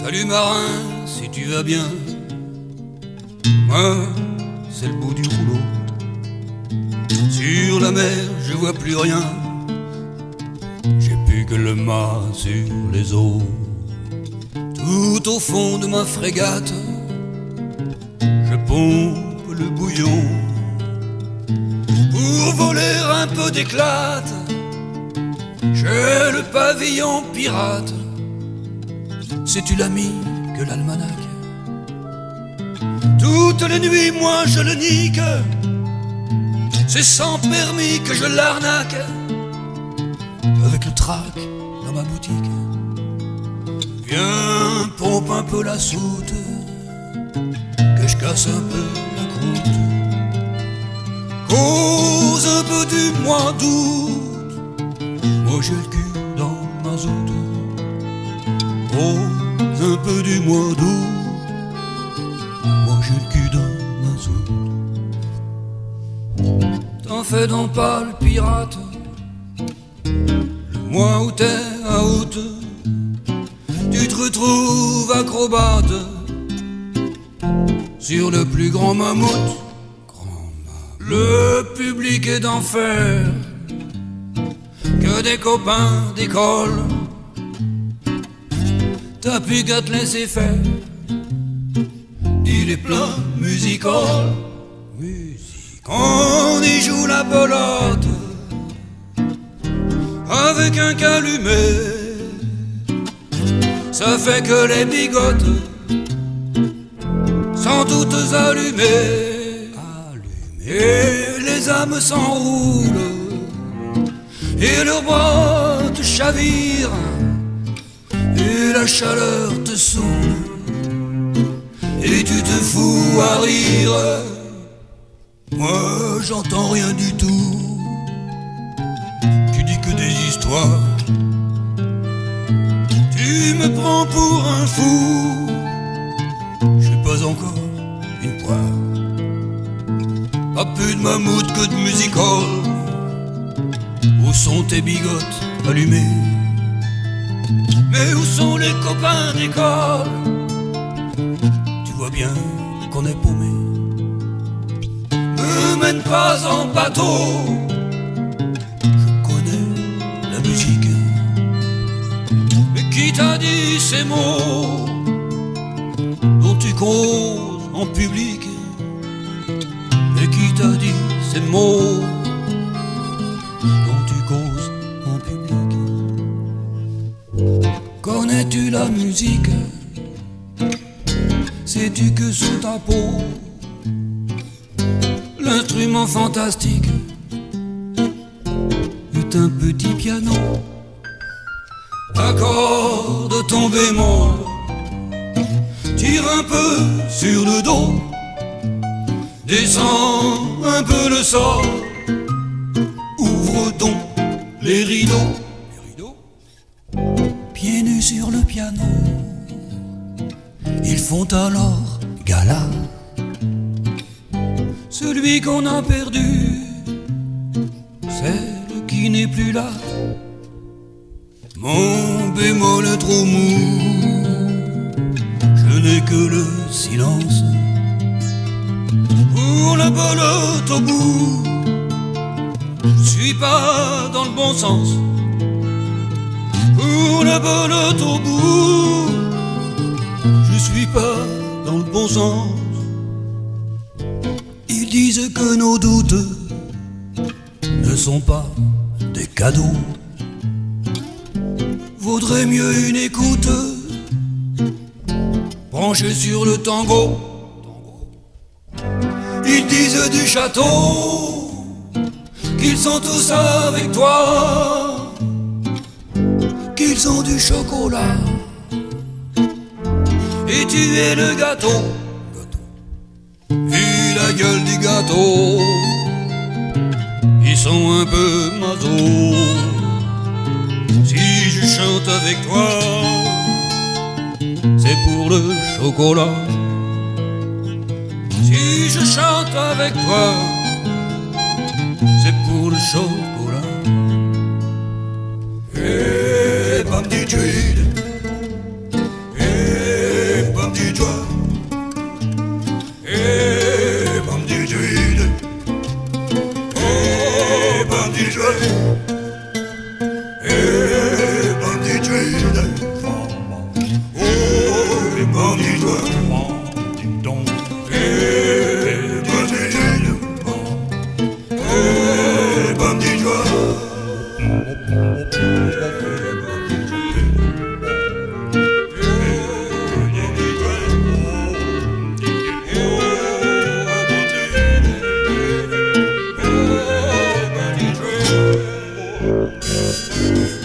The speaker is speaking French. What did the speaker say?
Salut marin, si tu vas bien. Moi, c'est le bout du rouleau. Sur la mer, je vois plus rien. J'ai plus que le mât sur les eaux. Tout au fond de ma frégate, je pompe le bouillon. Pour voler un peu d'éclate, j'ai le pavillon pirate. C'est-tu l'ami que l'almanach Toutes les nuits, moi je le nique. C'est sans permis que je l'arnaque. Avec le trac dans ma boutique. Viens, pompe un peu la soute. Que je casse un peu la croûte. Cause un peu du mois d'août. Moi j'ai le cul dans ma zoute. Un du mois d'août. Moi j'ai le cul dans ma zoute. T'en fais donc pas le pirate. Le mois où t'es à août. Tu te retrouves acrobate sur le plus grand mammouth. Le public est d'enfer, que des copains d'école. T'as plus qu'à te laisser faire. Il est plein musical. On y joue la pelote avec un calumet. Ça fait que les bigotes sont toutes allumées. Et les âmes s'enroulent et leurs te chavirent la chaleur te saoule et tu te fous à rire. Moi j'entends rien du tout. Tu dis que des histoires. Tu me prends pour un fou. Je suis pas encore une poire. Pas plus de mammouth que de musical. Où sont tes bigotes allumées? Mais où sont les copains d'école Tu vois bien qu'on est paumé. Me mène pas en bateau. Je connais la musique. Mais qui t'a dit ces mots dont tu causes en public? Et qui t'a dit ces mots Connais-tu la musique? Sais-tu que sous ta peau L'instrument fantastique est un petit piano? Accorde ton bémol Tire un peu sur le dos Descends un peu le sol sur le piano. Ils font alors gala. Celui qu'on a perdu Celle qui n'est plus là. Mon bémol trop mou. Je n'ai que le silence Pour la belote au bout. Je suis pas dans le bon sens Je suis pas dans le bon sens Ils disent que nos doutes ne sont pas des cadeaux. Vaudrait mieux une écoute branchée sur le tango. Ils disent du château qu'ils sont tous avec toi, qu'ils ont du chocolat et tu es le gâteau. Vu la gueule du gâteau, ils sont un peu masos. Si je chante avec toi, c'est pour le chocolat. Si je chante avec toi, c'est pour le chocolat. Et bam dit Música